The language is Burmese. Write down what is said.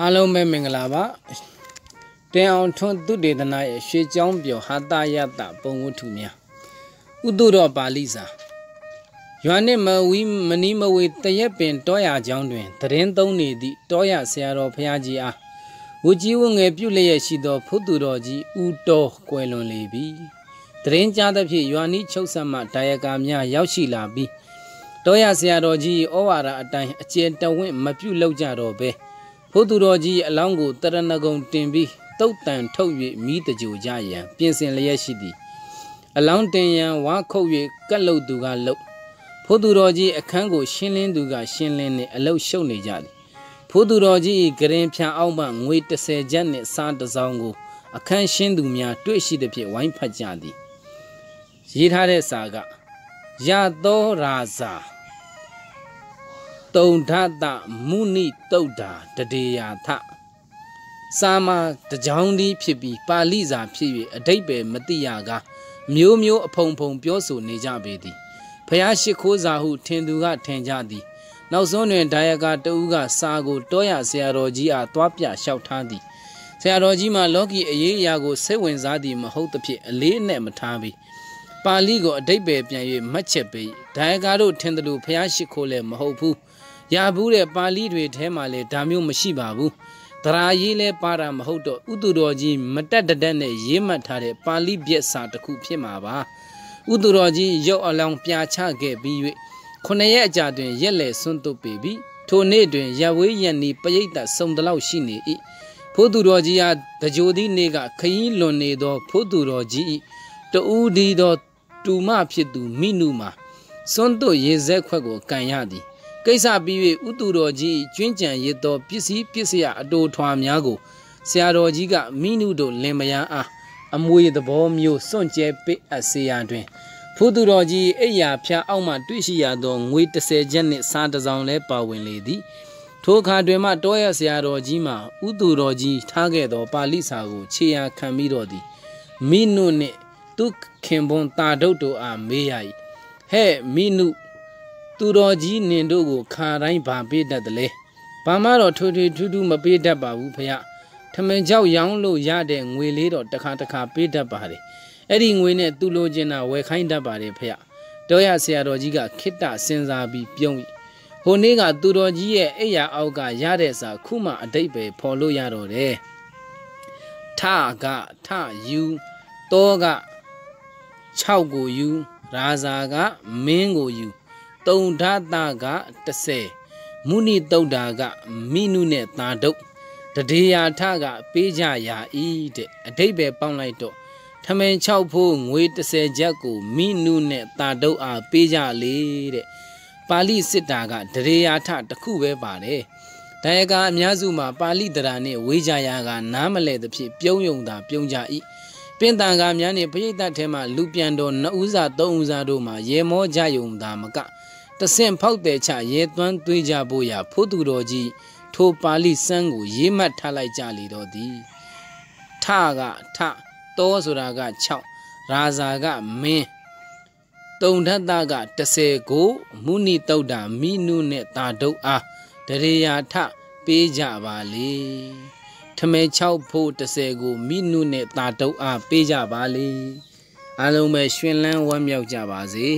အားလုံးပဲမင်္ဂလာပါတင်အောင်ထွန်းသူတေသနာရဲ့ရွှေချောင်းပြောဟာတာယတပုံဝတ္ထုများဥတုတော်ပါဠိစာရွာနှင့်မဝီမနီမဝေတရက်ပင်တောရချောင်းတွင်တရင်သုံးနေသည့်တောရဆရာတော်ဖရာကြီးအားဝကြီးဝငယ်ပြုလျက်ရှိသောဖုသူတော်ကြီးဥတော်ကွယ်လွန်လေပြီတရင်ကြားသဖြင့်ရွာနီးချုပ်ဆက်မှဒါယကာများရောက်ရှိလာပြီးတောရဆရာတော်ကြီးဩဝါဒအတိုင်းအကျယ်တဝင့်မပြုတ်လောက်ကြတော့ပဲ ဘုသူတော်ကြီးအလောင်းကိုတရဏဂုံတင်ပြီးတုတ်တန်ထုတ်၍မိတကြိုကြရန်ပြင်ဆင်လျက်ရှိသည်အလောင်းတင်ရန်ဝါခုတ်၍ကက်လုတ်သူကလုတ်ဘုသူတော်ကြီးအခန်းကို ရှင်းလင်းသူကရှင်းလင်းနှင့်အလုတ်ရှုပ်နေကြသည်ဘုသူတော်ကြီးဂရင်ဖြန်အောက်မှငွေ30ကျပ်နှင့်စားတစ်စောင်းကို အခန်းရှင်းသူများတွေ့ရှိသည်ဖြင့်ဝိုင်းဖတ်ကြသည်ရေးထားတဲ့စာကရသောရာဇာ တုံဓတမုနိတုတ်တာတတေယာထစာမတကြောင်ဒီဖြစ်ပြီးပါဠိစာဖြစ်၍အတိတ်ပဲမတိရကမျိုးမျိုးအဖုံဖုံပြောဆိုနေကြပေသည်ဖျားရှိခိုးစာဟုထင်သူကထင်ကြသည် နောက်ဆုံးတွင်ဒါယကတဦးကစာကိုတောရဆရာတော်ကြီးအားတွားပြလျှောက်ထားသည်ဆရာတော်ကြီးမှလောကီအရေးအရာကိုစိတ်ဝင်စားသည်မဟုတ်သဖြင့်အလေးနဲ့မထားပြီးပါဠိကိုအတိတ်ပဲပြန်၍မှတ်ချက်ပေးဒါယကတို့ထင်တယ်လို့ဖျားရှိခိုးလည်းမဟုတ်ဘူး ရဘူးတဲ့ပါဠိတွေထဲမှာလည်းဒါမျိုးမရှိပါဘူးတရာရေးလဲပါတာမဟုတ်တော့ဥတုတော်ကြီးမတက်တတက်နဲ့ရေးမှတ်ထားတဲ့ပါဠိပြက်စာတစ်ခုဖြစ်မှာပါဥတုတော်ကြီးရုပ်အလောင်းပြာချခဲ့ပြီး၍ခုနှစ်ရက်အကြာတွင်ရက်လေဆွန့်တုပ်ပေပြီထိုနေ့တွင်ရဝေးရန်နီပရိတ်တစုံတလောက်ရှိနေ၏ဖိုးသူတော်ကြီးအားတကြိုသည့်နေ့ကခရီးလွန်နေသော ဖိုးသူတော်ကြီးတူးဒီသော တူမဖြစ်သူမိနုမှာစွန့်တုပ်ရေစက်ခွက်ကိုကန်ရသည် ကိစ္စပြီး၍ဥတူတော်ကြီးကျွင်းကြံရစ်သောပစ္စည်းပစ္စယအတိုထွာများကိုဆရာတော်ကြီးကမိနုတို့လင်မယားအားအမွေသဘောမျိုးစွန့်ကြဲပေးအပ်စေရတွင်ဖူးသူတော်ကြီးအိယာဖျားအောက်မှတွေ့ရှိရသောငွေ30ကျပ်နှင့်စားတစ်စောင်လဲပါဝင်လေသည်ထိုအခါတွင်မှတောရဆရာတော်ကြီးမှဥသူတော်ကြီးထားခဲ့သောပါဠိစာကိုခြေရာခံပြီးတော်သည်မိနုနှင့်သူခင်ပွန်တာဒုတ်တို့အားမေးရ၏ဟဲ့မိနု သူတော်ကြီးနင်တို့ကိုခါတိုင်းဗာပေးတတ်တယ်လေဘာမှတော့ထွေထွေထူးထူးမပေးတတ်ပါဘူးဖခင်ထမင်ကြောက်ရောင်းလို့ရတဲ့ငွေလေးတော့တစ်ခါတစ်ခါပေးတတ်ပါတယ်အဲ့ဒီငွေနဲ့သူလိုချင်တာဝယ်ခိုင်းတတ်ပါတယ်ဖခင်တောရဆရာတော်ကြီးကခိတ္တစဉ်းစားပြီးပြုံးဟိုနေ့ကသူတော်ကြီးရဲ့အိယာအောက်ကရတဲ့စာခုမှအတိတ်ပဲဖော်လို့ရတော့တယ်ထကထယူတောက6ကိုယူရာဇာကမင်းကိုယူ တုံဓာတက30မုဏိတုတ်တာကမိနုနဲ့သာဒုတ်တဒေယာထကပေးကြရာဤတဲ့အတိတ်ပဲပေါင်းလိုက်တော့ထမင်း6ဖိုးငွေ30ကျပ်ကိုမိနုနဲ့သာဒုတ်အားပေးကြလေတဲ့ပါဠိစစ်တာကတရေယာထတစ်ခုပဲပါတယ်ဒါယကအများစုမှာပါဠိတရာနဲ့ဝေးကြရာကနားမလဲသဖြင့်ပြုံးယုံတာပြုံးကြ၏ပင်တန်ကများနဲ့ပရိသတ်ထဲမှာလူပြန်တော်နှစ်ဦးစာသုံးဦးစာတို့မှာရေမောကြယုံတာမက တဆင့်ဖောက်တဲ့ချရဲသွမ်းသွေးကြဖို့ရာဖို့သူတော်ကြီးထိုပါဠိစံကိုရေးမှတ်ထားလိုက်ကြလေတော့သည်ထကထတောဆိုတာက6ရာဇာကမင်းတုံဓတ္တက30ကိုမုဏိတုတ်တာမိနုနဲ့တာဒုတ်အားတရေယာထပေးကြပါလေထမဲ6ဖို့30ကိုမိနုနဲ့တာဒုတ်အားပေးကြပါလေအားလုံးပဲရှင်လန်းဝမ်းမြောက်ကြပါစေ